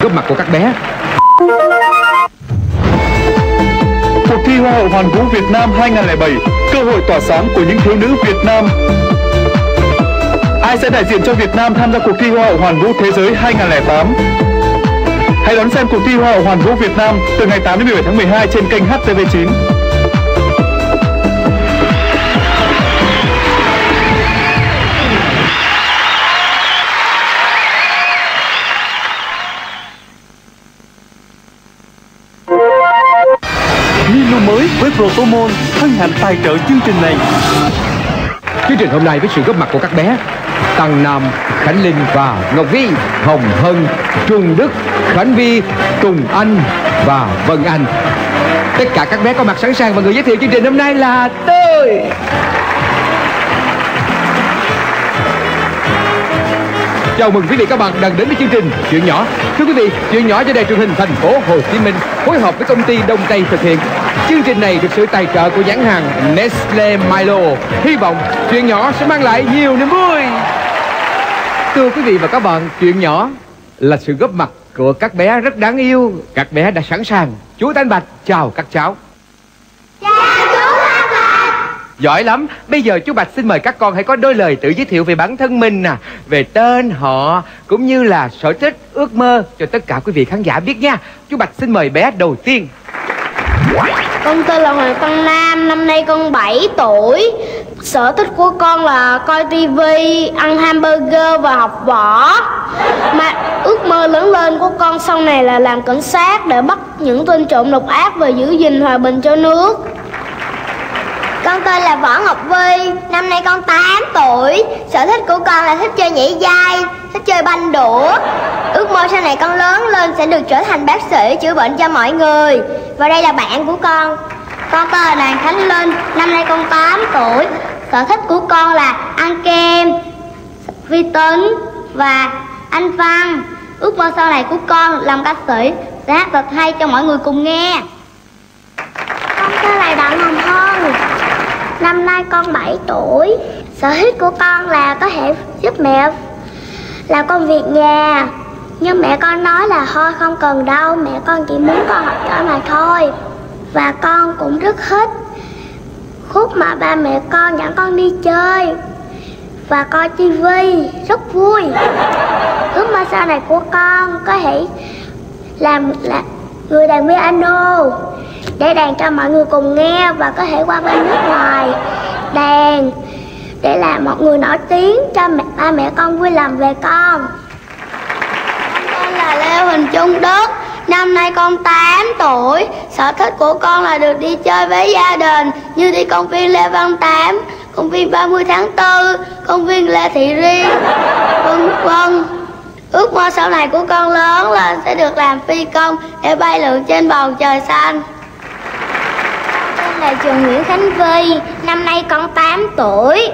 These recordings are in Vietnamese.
góp mặt của các bé. Cuộc thi Hoa hậu Hoàn vũ Việt Nam 2007 Cơ hội tỏa sáng của những thiếu nữ Việt Nam. Ai sẽ đại diện cho Việt Nam tham gia cuộc thi Hoa hậu Hoàn vũ Thế giới 2008 Hãy đón xem cuộc thi Hoa hậu Hoàn vũ Việt Nam từ ngày 8 đến 17 tháng 12 trên kênh HTV9 Milo mới với Protomol hân hạnh tài trợ chương trình này. chương trình hôm nay với sự góp mặt của các bé Tăng Nam, Khánh Linh và Ngọc Vi, Hồng Hân, Trung Đức, Khánh Vi, Tùng Anh và Vân Anh. Tất cả các bé có mặt sẵn sàng và người giới thiệu chương trình hôm nay là tôi. Chào mừng quý vị các bạn đang đến với chương trình Chuyện nhỏ. Thưa quý vị, Chuyện nhỏ do đài truyền hình thành phố Hồ Chí Minh phối hợp với công ty Đông Tây thực hiện. Chương trình này được sự tài trợ của nhãn hàng Nestle Milo. Hy vọng Chuyện nhỏ sẽ mang lại nhiều niềm vui. Thưa quý vị và các bạn, Chuyện nhỏ là sự góp mặt của các bé rất đáng yêu. Các bé đã sẵn sàng. Chú Thanh Bạch chào các cháu. Giỏi lắm, bây giờ chú Bạch xin mời các con hãy có đôi lời tự giới thiệu về bản thân mình nè Về tên, họ, cũng như là sở thích, ước mơ cho tất cả quý vị khán giả biết nha. Chú Bạch xin mời bé đầu tiên. Con tên là Hoàng Văn Nam, năm nay con 7 tuổi. Sở thích của con là coi tivi, ăn hamburger và học võ. Mà ước mơ lớn lên của con sau này là làm cảnh sát để bắt những tên trộm độc ác và giữ gìn hòa bình cho nước. Con tên là Võ Ngọc Vi, năm nay con 8 tuổi. Sở thích của con là thích chơi nhảy dây, thích chơi banh đũa. Ước mơ sau này con lớn lên sẽ được trở thành bác sĩ chữa bệnh cho mọi người. Và đây là bạn của con. Con tên là Đoàn Khánh Linh, năm nay con 8 tuổi. Sở thích của con là ăn kem, vi tính và anh văn. Ước mơ sau này của con làm ca sĩ sẽ hát thật hay cho mọi người cùng nghe. Con tên là Đặng Hồng Hân. Năm nay con 7 tuổi. Sở thích của con là có thể giúp mẹ làm công việc nhà. Nhưng mẹ con nói là thôi, không cần đâu. Mẹ con chỉ muốn con học giỏi mà thôi. Và con cũng rất thích Khúc mà ba mẹ con dẫn con đi chơi. Và coi tivi, rất vui. Ước mơ sau này của con có thể làm là người đàn piano để đàn cho mọi người cùng nghe và có thể qua bên nước ngoài. Đàn, để làm một người nổi tiếng cho mẹ, ba mẹ con vui lòng về con. Con tên là Lê Huỳnh Trung Đức. Năm nay con 8 tuổi. Sở thích của con là được đi chơi với gia đình, Như đi công viên Lê Văn Tám, Công viên 30 tháng 4 Công viên Lê Thị Riêng, Vân vân. Ước mơ sau này của con lớn là sẽ được làm phi công Để bay lượn trên bầu trời xanh là Trường Nguyễn Khánh Vy Năm nay con 8 tuổi.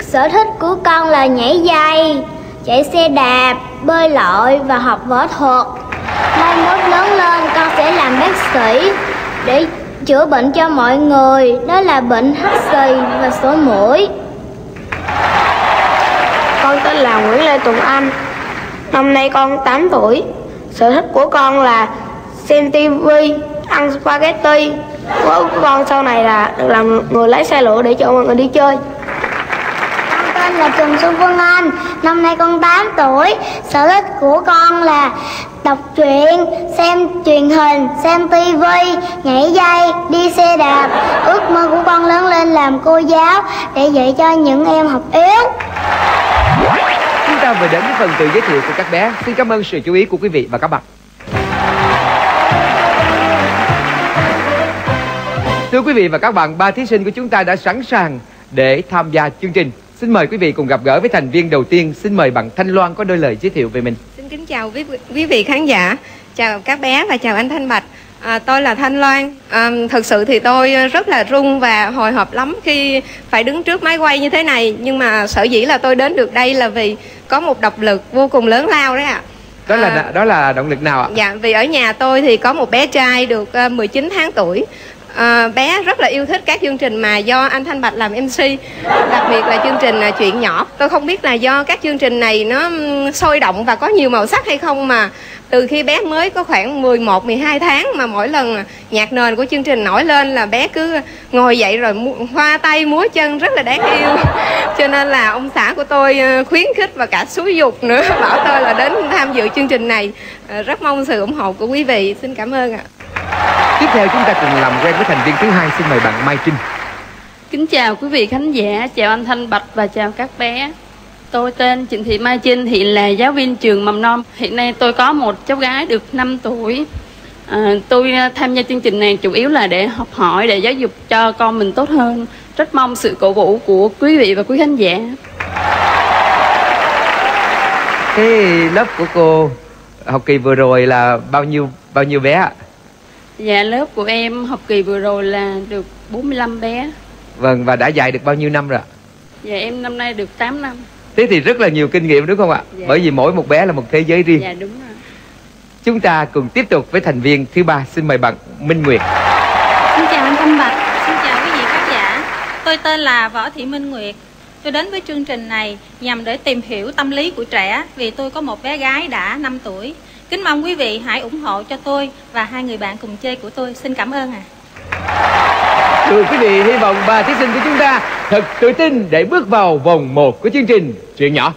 Sở thích của con là nhảy dây Chạy xe đạp, bơi lội và học võ thuật. Mai mốt lớn lên con sẽ làm bác sĩ Để chữa bệnh cho mọi người. Đó là bệnh hắt xì và sổ mũi. Con tên là Nguyễn Lê Tùng Anh. Năm nay con 8 tuổi. Sở thích của con là xem tivi, ăn spaghetti của con sau này là được làm người lái xe lửa để cho mọi người đi chơi. Con tên là Trần Xuân Phương Anh. Năm nay con 8 tuổi. Sở thích của con là đọc truyện, xem truyền hình, xem tivi, nhảy dây, đi xe đạp. Ước mơ của con lớn lên làm cô giáo Để dạy cho những em học yếu. Chúng ta vừa đến với phần tự giới thiệu của các bé. Xin cảm ơn sự chú ý của quý vị và các bạn Thưa quý vị và các bạn, ba thí sinh của chúng ta đã sẵn sàng để tham gia chương trình. Xin mời quý vị cùng gặp gỡ với thành viên đầu tiên. Xin mời bạn Thanh Loan có đôi lời giới thiệu về mình. Xin kính chào quý, quý vị khán giả, chào các bé và chào anh Thanh Bạch. À, tôi là Thanh Loan. À, thực sự thì tôi rất là run và hồi hộp lắm khi phải đứng trước máy quay như thế này. Nhưng mà sở dĩ là tôi đến được đây là vì có một động lực vô cùng lớn lao đấy ạ. Đó là À. đó là động lực nào ạ? Dạ, vì ở nhà tôi thì có một bé trai được ờ, 19 tháng tuổi à, bé rất là yêu thích các chương trình mà do anh Thanh Bạch làm MC đặc biệt là chương trình à, chuyện nhỏ. Tôi không biết là do các chương trình này nó sôi động và có nhiều màu sắc hay không mà từ khi bé mới có khoảng 11 12 tháng mà mỗi lần à, nhạc nền của chương trình nổi lên là bé cứ ngồi dậy rồi hoa tay múa chân rất là đáng yêu. Cho nên là ông xã của tôi à, khuyến khích và cả xúi dục nữa bảo tôi là đến tham dự chương trình này. Ờ, rất mong sự ủng hộ của quý vị. Xin cảm ơn ạ. Tiếp theo chúng ta cùng làm quen với thành viên thứ hai xin mời bạn Mai Trinh. Kính chào quý vị khán giả, chào anh Thanh Bạch và chào các bé. Tôi tên Trịnh Thị Mai Trinh, hiện là giáo viên trường mầm non. Hiện nay tôi có một cháu gái được 5 tuổi. À, tôi à, tham gia chương trình này chủ yếu là để học hỏi, để giáo dục cho con mình tốt hơn. Rất mong sự cổ vũ của quý vị và quý khán giả. Cái lớp của cô học kỳ vừa rồi là bao nhiêu bao nhiêu bé ạ? Dạ lớp của em học kỳ vừa rồi là được 45 bé. Vâng và đã dạy được bao nhiêu năm rồi ạ? Dạ em năm nay được 8 năm. Thế thì rất là nhiều kinh nghiệm đúng không ạ? Dạ. Bởi vì mỗi một bé là một thế giới riêng. Dạ đúng rồi. Chúng ta cùng tiếp tục với thành viên thứ ba xin mời bạn Minh Nguyệt. Xin chào anh Thanh Bạch, xin chào quý vị khán giả. Tôi tên là Võ Thị Minh Nguyệt. Tôi đến với chương trình này nhằm để tìm hiểu tâm lý của trẻ vì tôi có một bé gái đã 5 tuổi. Kính mong quý vị hãy ủng hộ cho tôi và hai người bạn cùng chơi của tôi. Xin cảm ơn ạ. Thưa quý vị, hy vọng ba thí sinh của chúng ta thật tự tin để bước vào vòng 1 của chương trình Chuyện nhỏ.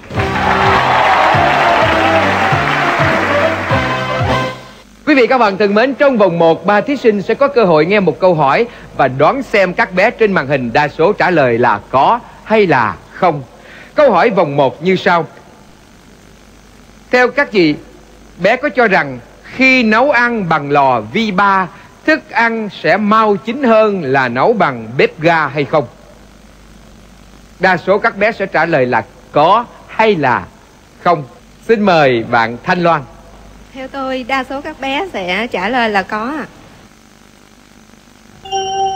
Quý vị các bạn thân mến, trong vòng 1, ba thí sinh sẽ có cơ hội nghe một câu hỏi và đoán xem các bé trên màn hình đa số trả lời là có hay là không. Câu hỏi vòng 1 như sau. Theo các chị, bé có cho rằng khi nấu ăn bằng lò vi ba, thức ăn sẽ mau chín hơn là nấu bằng bếp ga hay không? Đa số các bé sẽ trả lời là có hay là không. Xin mời bạn Thanh Loan. theo tôi đa số các bé sẽ trả lời là có ạ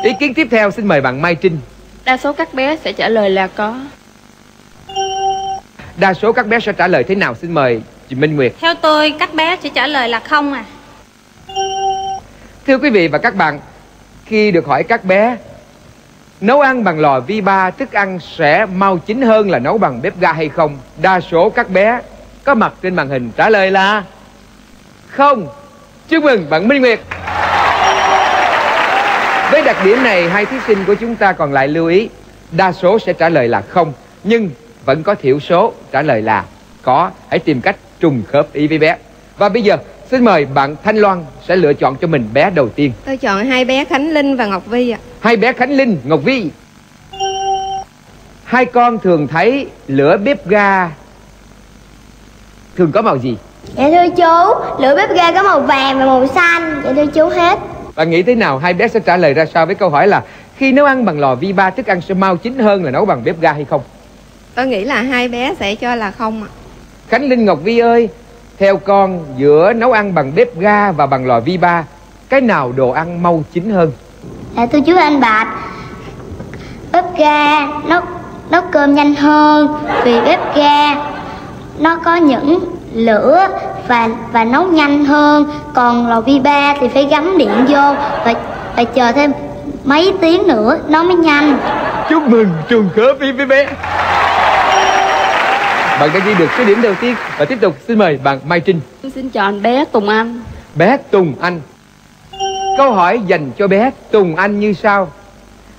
Ý kiến tiếp theo xin mời bạn Mai Trinh. Đa số các bé sẽ trả lời là có. Đa số các bé sẽ trả lời thế nào? Xin mời chị Minh Nguyệt. Theo tôi, các bé sẽ trả lời là không à. Thưa quý vị và các bạn, khi được hỏi các bé nấu ăn bằng lò vi ba thức ăn sẽ mau chín hơn là nấu bằng bếp ga hay không? Đa số các bé có mặt trên màn hình trả lời là không. Chúc mừng bạn Minh Nguyệt. Với đặc điểm này, hai thí sinh của chúng ta còn lại lưu ý, đa số sẽ trả lời là không, nhưng vẫn có thiểu số trả lời là có. Hãy tìm cách trùng khớp ý với bé. Và bây giờ, xin mời bạn Thanh Loan sẽ lựa chọn cho mình bé đầu tiên. tôi chọn hai bé khánh linh và ngọc vi ạ Hai bé Khánh Linh, Ngọc Vi. Hai con thường thấy lửa bếp ga thường có màu gì? Dạ thưa chú, lửa bếp ga có màu vàng và màu xanh. Dạ thưa chú hết. Bạn nghĩ thế nào? Hai bé sẽ trả lời ra sao với câu hỏi là khi nấu ăn bằng lò vi ba thức ăn sẽ mau chín hơn là nấu bằng bếp ga hay không? tôi nghĩ là hai bé sẽ cho là không ạ Khánh Linh Ngọc Vi ơi, theo con giữa nấu ăn bằng bếp ga và bằng lò vi ba, cái nào đồ ăn mau chín hơn? Dạ thưa chú anh Bạch, bếp ga nó nấu cơm nhanh hơn vì bếp ga nó có những lửa và và nấu nhanh hơn còn lò vi ba thì phải gắm điện vô và và chờ thêm mấy tiếng nữa nó mới nhanh Chúc mừng trùng khớp với bé. Bạn đã ghi được số điểm đầu tiên và tiếp tục xin mời bạn Mai Trinh. Em xin chọn bé Tùng Anh. Bé Tùng Anh Câu hỏi dành cho bé Tùng Anh như sau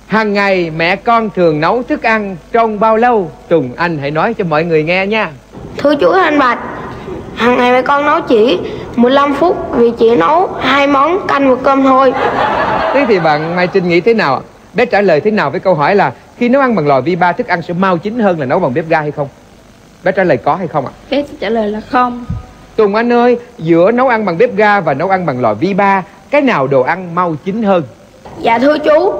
Hàng ngày mẹ con thường nấu thức ăn trong bao lâu? Tùng Anh hãy nói cho mọi người nghe nha Thưa chú Thanh Bạch, hàng ngày mẹ con nấu chỉ 15 phút vì chỉ nấu hai món canh và cơm thôi. Thế thì bạn Mai Trinh nghĩ thế nào? ạ? Bé trả lời thế nào với câu hỏi là Khi nấu ăn bằng lò vi ba thức ăn sẽ mau chín hơn là nấu bằng bếp ga hay không? Bé trả lời có hay không ạ? Bé trả lời là không. Tùng Anh ơi, giữa nấu ăn bằng bếp ga và nấu ăn bằng lò vi ba Cái nào đồ ăn mau chín hơn? Dạ thưa chú,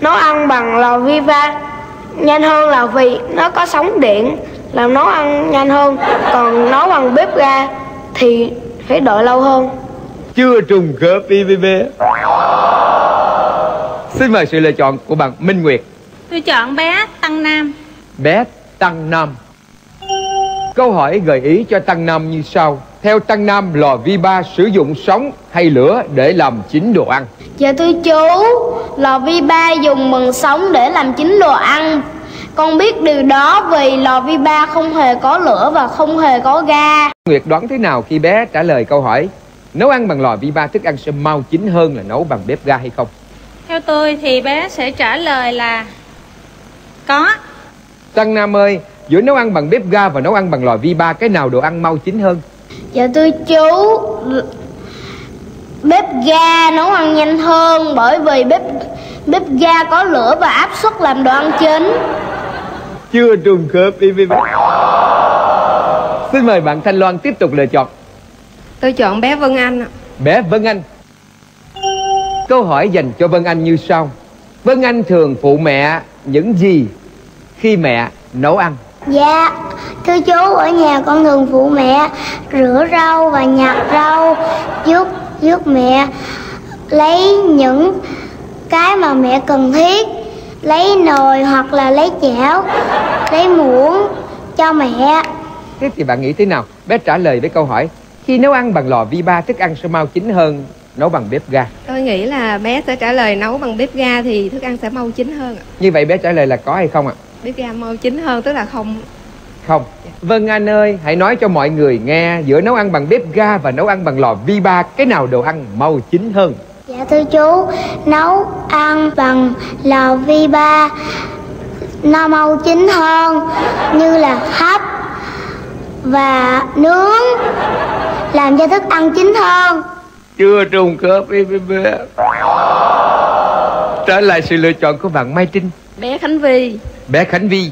nấu ăn bằng lò vi ba nhanh hơn là vì nó có sóng điện làm nấu ăn nhanh hơn. Còn nấu bằng bếp ga thì phải đợi lâu hơn. Chưa trùng khớp bé Xin mời sự lựa chọn của bạn Minh Nguyệt Tôi chọn bé Tăng Nam. bé Tăng Nam. Câu hỏi gợi ý cho Tăng Nam như sau. theo Tăng Nam lò vi ba sử dụng sóng hay lửa để làm chín đồ ăn? Dạ thưa chú, lò vi ba dùng bằng sống để làm chín đồ ăn. Con biết điều đó vì lò vi ba không hề có lửa và không hề có ga. Nguyệt đoán thế nào khi bé trả lời câu hỏi nấu ăn bằng lò vi ba thức ăn sẽ mau chín hơn là nấu bằng bếp ga hay không? Theo tôi thì bé sẽ trả lời là có. Tăng Nam ơi, giữa nấu ăn bằng bếp ga và nấu ăn bằng lò vi ba cái nào đồ ăn mau chín hơn? Dạ thưa chú, bếp ga nấu ăn nhanh hơn bởi vì bếp bếp ga có lửa và áp suất làm đồ ăn chín. Chưa trùng khớp đi với bé. Xin mời bạn Thanh Loan tiếp tục lựa chọn. Tôi chọn bé Vân Anh ạ. Bé Vân Anh. Câu hỏi dành cho Vân Anh như sau. Vân Anh thường phụ mẹ những gì khi mẹ nấu ăn? Dạ, thưa chú, ở nhà con thường phụ mẹ rửa rau và nhặt rau, giúp giúp mẹ lấy những cái mà mẹ cần thiết, lấy nồi hoặc là lấy chảo, lấy muỗng cho mẹ. Thế thì bạn nghĩ thế nào? Bé trả lời với câu hỏi khi nấu ăn bằng lò vi ba thức ăn sẽ mau chín hơn nấu bằng bếp ga. Tôi nghĩ là bé sẽ trả lời nấu bằng bếp ga thì thức ăn sẽ mau chín hơn ạ. Như vậy bé trả lời là có hay không ạ? Bếp ga mau chín hơn tức là không. Không. Vâng anh ơi, hãy nói cho mọi người nghe giữa nấu ăn bằng bếp ga và nấu ăn bằng lò vi ba cái nào đồ ăn mau chín hơn? Dạ thưa chú, nấu ăn bằng lò vi ba nó mau chín hơn như là hấp và nướng làm cho thức ăn chín hơn. Chưa trùng khớp với bé. Trở lại sự lựa chọn của bạn Mai Trinh. Bé Khánh Vi. Bé Khánh Vi.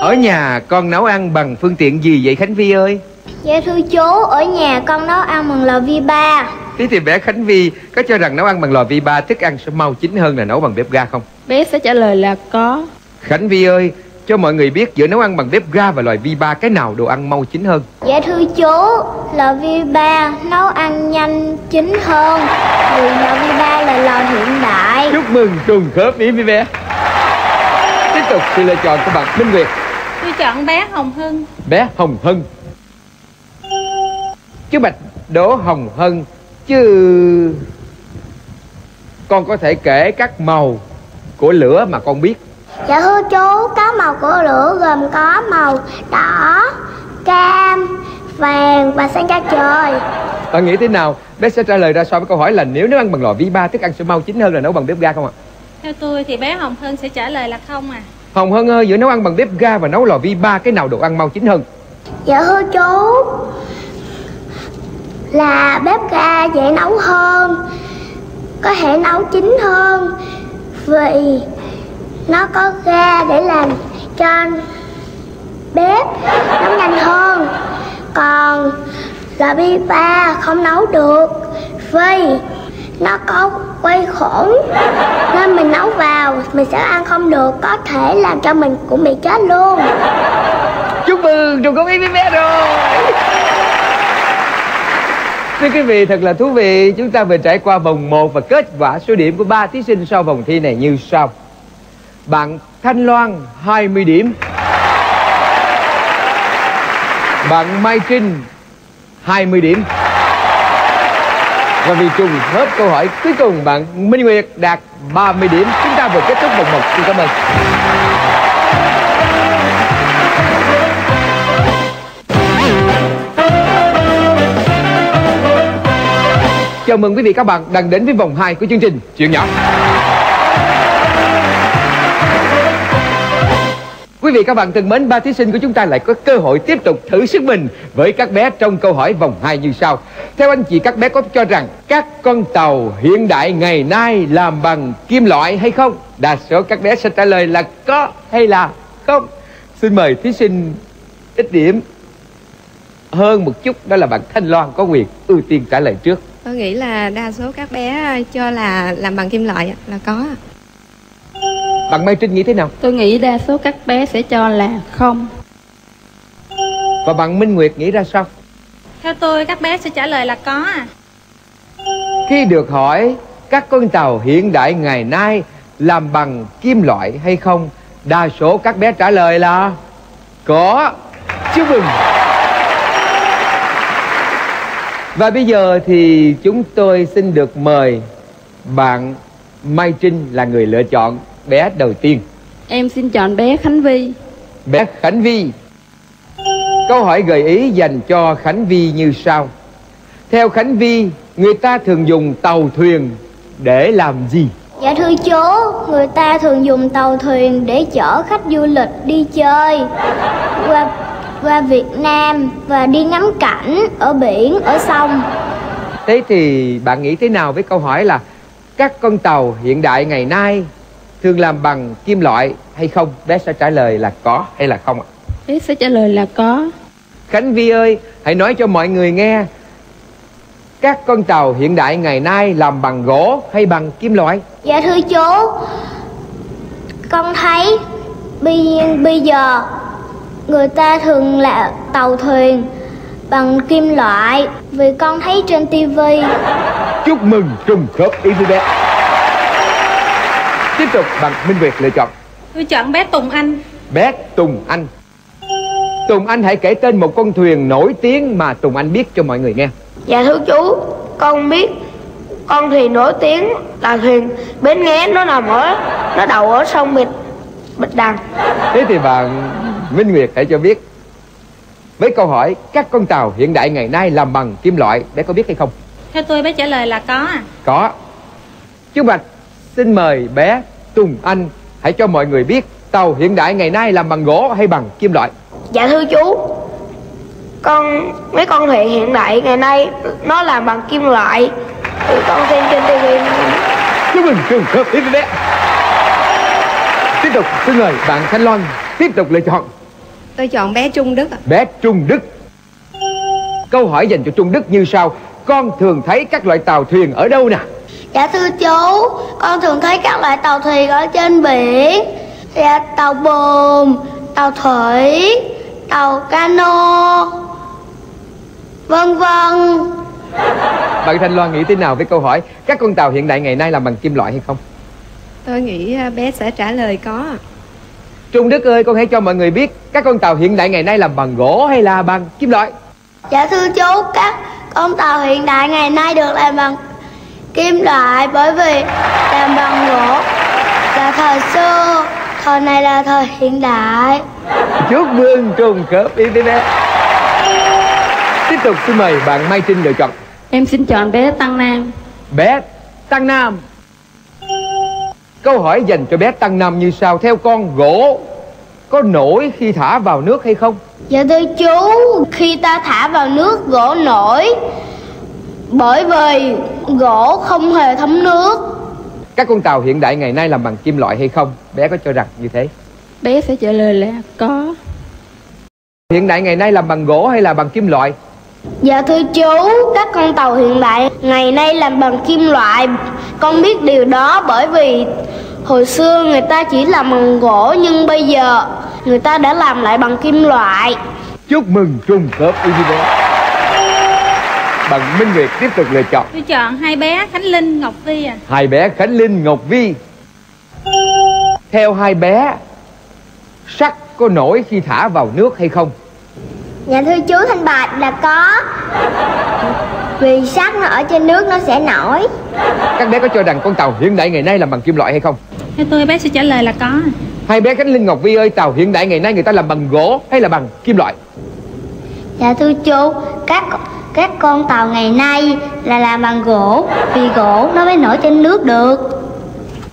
Ở nhà con nấu ăn bằng phương tiện gì vậy Khánh Vi ơi? Dạ thưa chú, ở nhà con nấu ăn bằng lò vi ba. Thế thì bé Khánh Vi có cho rằng nấu ăn bằng lò vi ba thức ăn sẽ mau chín hơn là nấu bằng bếp ga không? Bé sẽ trả lời là có. Khánh Vi ơi, cho mọi người biết giữa nấu ăn bằng bếp ga và lò vi ba cái nào đồ ăn mau chín hơn? Dạ thưa chú, lò vi ba nấu ăn nhanh chín hơn vì lò vi ba là lò hiện đại. Chúc mừng trùng khớp ý với bé. Tục sự lựa chọn của bạn Minh Nguyệt. Tôi chọn bé Hồng Hưng. Bé Hồng Hân. Chứ Bạch đố Hồng Hân chứ con có thể kể các màu của lửa mà con biết Dạ thưa chú, các màu của lửa gồm có màu đỏ, cam, vàng và xanh da trời. bạn nghĩ thế nào bé sẽ trả lời ra so với câu hỏi là nếu nấu ăn bằng lò vi ba thức ăn sẽ mau chín hơn là nấu bằng bếp ga không ạ Theo tôi thì bé Hồng Hưng sẽ trả lời là không à hồng hân ơi giữa nấu ăn bằng bếp ga và nấu lò vi ba cái nào đồ ăn mau chín hơn? Dạ thưa chú, là bếp ga dễ nấu hơn, có thể nấu chín hơn. Vì nó có ga để làm cho bếp nấu nhanh hơn. Còn lò vi ba không nấu được. Vì nó có quay khổn nên mình nấu vào mình sẽ ăn không được có thể làm cho mình cũng bị chết luôn. Chúc mừng trùng công ý với bé rồi. Thưa quý vị, thật là thú vị Chúng ta vừa trải qua vòng 1 và kết quả số điểm của ba thí sinh sau vòng thi này như sau. Bạn Thanh Loan 20 điểm. Bạn Mai Trinh 20 điểm. Và vì trùng hết câu hỏi cuối cùng, bạn Minh Nguyệt đạt 30 điểm. Chúng ta vừa kết thúc vòng 1 Xin cảm ơn. Chào mừng quý vị các bạn đang đến với vòng 2 của chương trình Chuyện nhỏ. Quý vị các bạn thân mến, ba thí sinh của chúng ta lại có cơ hội tiếp tục thử sức mình với các bé trong câu hỏi vòng 2 như sau. Theo anh chị các bé có cho rằng các con tàu hiện đại ngày nay làm bằng kim loại hay không? Đa số các bé sẽ trả lời là có hay là không. Xin mời thí sinh ít điểm hơn một chút đó là bạn Thanh Loan có quyền ưu tiên trả lời trước. Tôi nghĩ là đa số các bé cho là làm bằng kim loại là có. Bạn Mai Trinh nghĩ thế nào? Tôi nghĩ đa số các bé sẽ cho là không. Và bạn Minh Nguyệt nghĩ ra sao? Theo tôi các bé sẽ trả lời là có à. Khi được hỏi các con tàu hiện đại ngày nay làm bằng kim loại hay không, đa số các bé trả lời là có. Chúc mừng. Và bây giờ thì chúng tôi xin được mời bạn Mai Trinh là người lựa chọn bé đầu tiên. Em xin chọn bé Khánh Vi. Bé Khánh Vi. Câu hỏi gợi ý dành cho Khánh Vi như sau. Theo Khánh Vi, người ta thường dùng tàu thuyền để làm gì? Dạ thưa chú, người ta thường dùng tàu thuyền để chở khách du lịch đi chơi qua qua Việt Nam và đi ngắm cảnh ở biển, ở sông. Thế thì bạn nghĩ thế nào với câu hỏi là các con tàu hiện đại ngày nay thường làm bằng kim loại hay không? Bé sẽ trả lời là có hay là không ạ? Bé sẽ trả lời là có. Khánh Vi ơi, hãy nói cho mọi người nghe các con tàu hiện đại ngày nay làm bằng gỗ hay bằng kim loại? Dạ thưa chú, con thấy bây, bây giờ người ta thường là tàu thuyền bằng kim loại vì con thấy trên tivi Chúc mừng trùng khớp Isabel. Tiếp tục bằng Minh Việt lựa chọn Tôi chọn bé Tùng Anh. bé Tùng Anh. Tùng Anh hãy kể tên một con thuyền nổi tiếng mà Tùng Anh biết cho mọi người nghe. Dạ thưa chú, con biết con thuyền nổi tiếng là thuyền Bến Nghé nó nằm ở nó đầu ở sông Bịch Bịch Đằng. Thế thì bạn Minh Nguyệt hãy cho biết với câu hỏi các con tàu hiện đại ngày nay làm bằng kim loại bé có biết hay không? Theo tôi bé trả lời là có à. Có. Chú Bạch xin mời bé Tùng Anh hãy cho mọi người biết tàu hiện đại ngày nay làm bằng gỗ hay bằng kim loại. Dạ thưa chú, con mấy con thuyền hiện đại ngày nay nó làm bằng kim loại. Thì con xem trên tivi Chúc mừng trường hợp ít bé. Tiếp tục xin mời bạn Thanh Loan tiếp tục lựa chọn Tôi chọn bé Trung Đức ạ. bé Trung Đức. Câu hỏi dành cho Trung Đức như sau: Con thường thấy các loại tàu thuyền ở đâu nè? Dạ thưa chú, con thường thấy các loại tàu thuyền ở trên biển Dạ tàu buồm, tàu thủy, tàu cano Vân vân Bạn Thanh Loan nghĩ thế nào với câu hỏi các con tàu hiện đại ngày nay làm bằng kim loại hay không? Tôi nghĩ à, bé sẽ trả lời có ạ. Trung Đức ơi, con hãy cho mọi người biết các con tàu hiện đại ngày nay làm bằng gỗ hay là bằng kim loại? Dạ thưa chú, các con tàu hiện đại ngày nay được làm bằng kim loại bởi vì làm bằng gỗ là thời xưa, thời này là thời hiện đại. Chúc mừng trùng khớp Internet. Tiếp tục xin mời bạn Mai Trinh lựa chọn Em xin chọn bé Tăng Nam. bé Tăng Nam. Câu hỏi dành cho bé Tăng Nam như sau: Theo con gỗ có nổi khi thả vào nước hay không? Dạ thưa chú, khi ta thả vào nước gỗ nổi bởi vì gỗ không hề thấm nước. Các con tàu hiện đại ngày nay làm bằng kim loại hay không? Bé có cho rằng như thế. Bé sẽ trả lời là có. Hiện đại ngày nay làm bằng gỗ hay là bằng kim loại? Dạ thưa chú, các con tàu hiện đại ngày nay làm bằng kim loại. Con biết điều đó bởi vì hồi xưa người ta chỉ làm bằng gỗ nhưng bây giờ người ta đã làm lại bằng kim loại. Chúc mừng trùng khớp Internet. Bạn Minh Nguyệt tiếp tục lựa chọn Tôi chọn hai bé Khánh Linh, Ngọc Vi à. hai bé Khánh Linh Ngọc Vi. Theo hai bé, sắt có nổi khi thả vào nước hay không? Dạ thưa chú Thanh Bạch là có Vì sắt nó ở trên nước nó sẽ nổi Các bé có cho rằng con tàu hiện đại ngày nay làm bằng kim loại hay không? Theo tôi bé sẽ trả lời là có. Hai bé Khánh Linh Ngọc Vi ơi, tàu hiện đại ngày nay người ta làm bằng gỗ hay là bằng kim loại? Dạ thưa chú, các các con tàu ngày nay là làm bằng gỗ vì gỗ nó mới nổi trên nước được.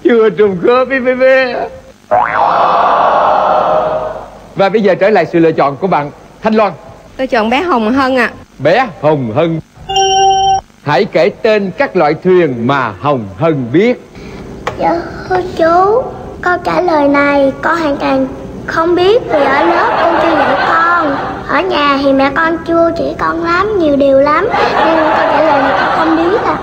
Chưa trùng khớp với BB. Và bây giờ trở lại sự lựa chọn của bạn Thanh Loan. Tôi chọn bé Hồng Hân ạ. Bé Hồng Hân. Hãy kể tên các loại thuyền mà Hồng Hân biết. Dạ thưa chú, câu trả lời này con hoàn toàn không biết vì ở lớp con chưa dạy con. Ở nhà thì mẹ con chưa chỉ con lắm, nhiều điều lắm. Nhưng câu trả lời này con không biết à.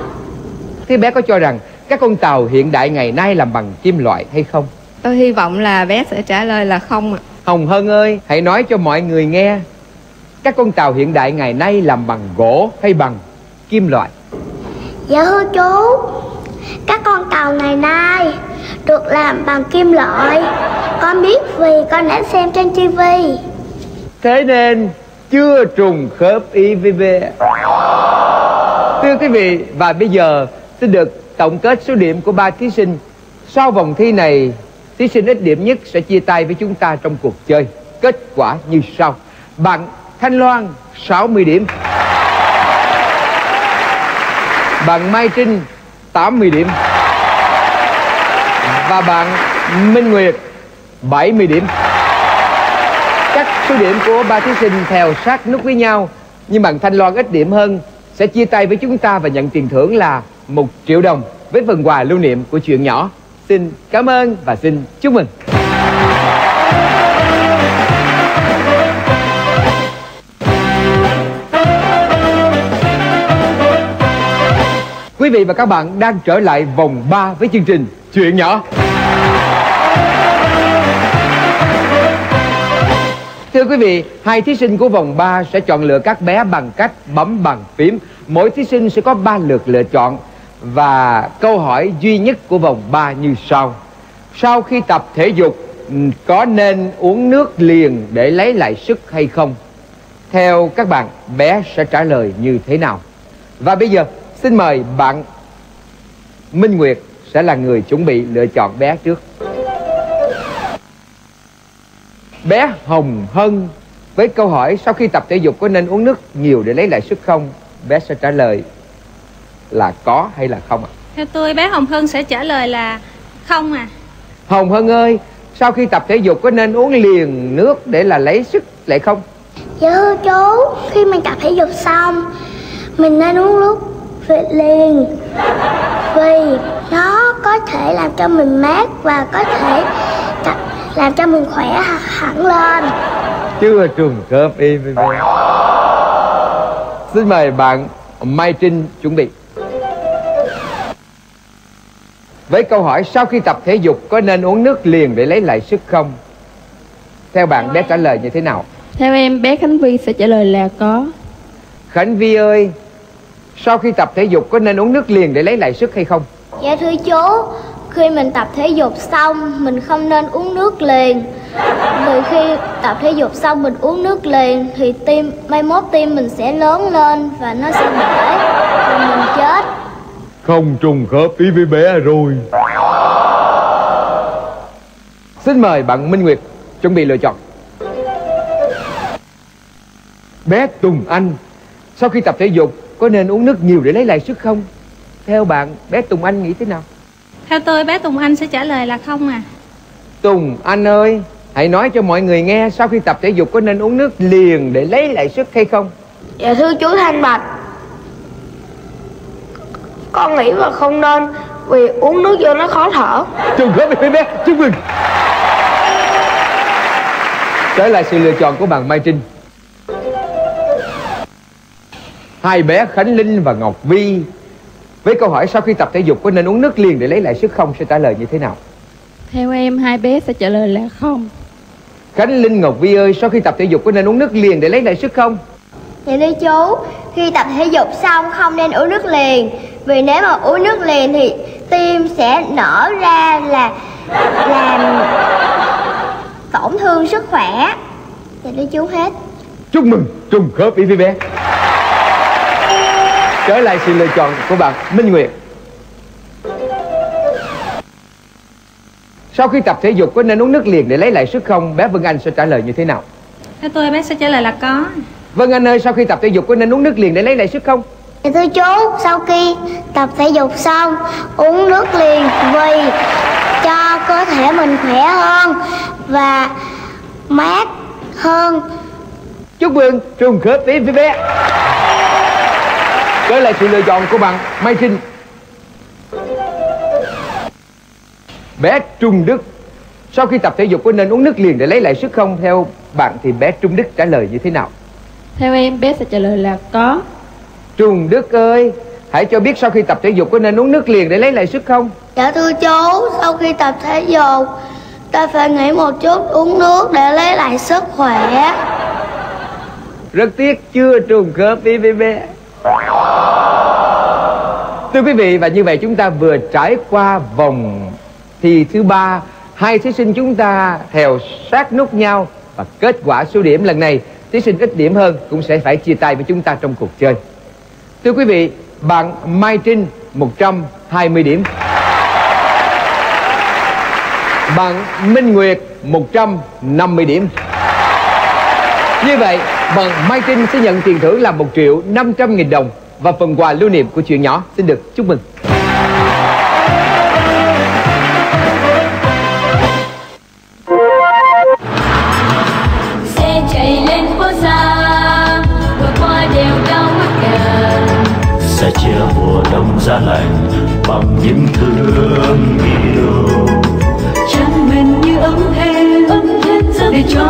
Thế bé có cho rằng các con tàu hiện đại ngày nay làm bằng kim loại hay không? Tôi hy vọng là bé sẽ trả lời là không ạ. Hồng Hân ơi, hãy nói cho mọi người nghe. Các con tàu hiện đại ngày nay làm bằng gỗ hay bằng kim loại? Dạ thưa chú, các con tàu ngày nay được làm bằng kim loại. Con biết vì con đã xem trên tivi. Thế nên chưa trùng khớp ý với B Thưa quý vị, và bây giờ xin được tổng kết số điểm của ba thí sinh. Sau vòng thi này, thí sinh ít điểm nhất sẽ chia tay với chúng ta trong cuộc chơi. Kết quả như sau. Bạn Thanh Loan 60 điểm. Bạn Mai Trinh 80 điểm. Và bạn Minh Nguyệt 70 điểm. Số điểm của ba thí sinh theo sát nút với nhau, nhưng bạn Thanh Loan ít điểm hơn, sẽ chia tay với chúng ta và nhận tiền thưởng là một triệu đồng với phần quà lưu niệm của chuyện nhỏ. Xin cảm ơn và xin chúc mừng. Quý vị và các bạn đang trở lại vòng 3 với chương trình Chuyện nhỏ. Thưa quý vị, hai thí sinh của vòng 3 sẽ chọn lựa các bé bằng cách bấm bàn phím. Mỗi thí sinh sẽ có 3 lượt lựa chọn và câu hỏi duy nhất của vòng 3 như sau. Sau khi tập thể dục ừ, có nên uống nước liền để lấy lại sức hay không? Theo các bạn, bé sẽ trả lời như thế nào? Và bây giờ, xin mời bạn Minh Nguyệt sẽ là người chuẩn bị lựa chọn bé trước. Bé Hồng Hân với câu hỏi sau khi tập thể dục có nên uống nước nhiều để lấy lại sức không? Bé sẽ trả lời là có hay là không ạ? Theo tôi bé Hồng Hân sẽ trả lời là không à Hồng Hân ơi, sau khi tập thể dục có nên uống liền nước để là lấy sức lại không? Dạ thưa chú, khi mình tập thể dục xong Mình nên uống nước liền Vì nó có thể làm cho mình mát Và có thể làm cho mình khỏe hẳn lên Chưa trùng khớp im im, im. Xin mời bạn Mai Trinh chuẩn bị Với câu hỏi sau khi tập thể dục có nên uống nước liền để lấy lại sức không? Theo bạn bé trả lời như thế nào? Theo em, bé Khánh Vi sẽ trả lời là có. Khánh Vi ơi, sau khi tập thể dục có nên uống nước liền để lấy lại sức hay không? Dạ thưa chú, khi mình tập thể dục xong, mình không nên uống nước liền Vì khi tập thể dục xong, mình uống nước liền, thì tim, mai mốt tim mình sẽ lớn lên và nó sẽ bể và mình chết Không trùng khớp ý với bé rồi Xin mời bạn Minh Nguyệt chuẩn bị lựa chọn Bé Tùng Anh, Sau khi tập thể dục, có nên uống nước nhiều để lấy lại sức không? Theo bạn, bé Tùng Anh nghĩ thế nào? Theo tôi bé Tùng Anh sẽ trả lời là không à. Tùng Anh ơi Hãy nói cho mọi người nghe Sau khi tập thể dục có nên uống nước liền để lấy lại sức hay không? Dạ thưa chú Thanh Bạch. Con nghĩ là không nên Vì uống nước vô nó khó thở. Trùng khớp với bé Chúc mừng. Trở lại sự lựa chọn của bạn Mai Trinh. Hai bé Khánh Linh và Ngọc Vi Với câu hỏi sau khi tập thể dục có nên uống nước liền để lấy lại sức không Sẽ trả lời như thế nào? Theo em, hai bé sẽ trả lời là không. Khánh Linh Ngọc Vi ơi Sau khi tập thể dục có nên uống nước liền để lấy lại sức không? Dạ thưa chú, khi tập thể dục xong không nên uống nước liền. Vì nếu mà uống nước liền thì tim sẽ nở ra là làm tổn thương sức khỏe. Dạ thưa chú hết. Chúc mừng trùng khớp ý với bé Trở lại sự lựa chọn của bạn Minh Nguyệt. Sau khi tập thể dục có nên uống nước liền để lấy lại sức không? Bé Vân Anh sẽ trả lời như thế nào? Theo tôi bé sẽ trả lời là có. Vân Anh ơi sau khi tập thể dục có nên uống nước liền để lấy lại sức không? Dạ thưa chú, sau khi tập thể dục xong uống nước liền vì cho cơ thể mình khỏe hơn và mát hơn. Chúc mừng trùng khớp với bé Trở lại sự lựa chọn của bạn Mai Trinh Bé Trung Đức. Sau khi tập thể dục có nên uống nước liền để lấy lại sức không? Theo bạn thì bé Trung Đức trả lời như thế nào? Theo em, bé sẽ trả lời là có. Trung Đức ơi Hãy cho biết sau khi tập thể dục có nên uống nước liền để lấy lại sức không? Dạ thưa chú, sau khi tập thể dục Ta phải nghỉ một chút uống nước để lấy lại sức khỏe. Rất tiếc chưa trùng khớp với bé Thưa quý vị và như vậy chúng ta vừa trải qua vòng thi thứ ba Hai thí sinh chúng ta theo sát nút nhau Và kết quả số điểm lần này Thí sinh ít điểm hơn cũng sẽ phải chia tay với chúng ta trong cuộc chơi Thưa quý vị, bạn Mai Trinh 120 điểm. Bạn Minh Nguyệt 150 điểm. Như vậy, bạn Mai Trinh sẽ nhận tiền thưởng là 1 triệu 500 nghìn đồng. Và phần quà lưu niệm của chuyện nhỏ xin được chúc mừng. sẽ chia mùa đông giá lạnh bằng những thương yêu chân mình như ấm thêm ấm thêm để cho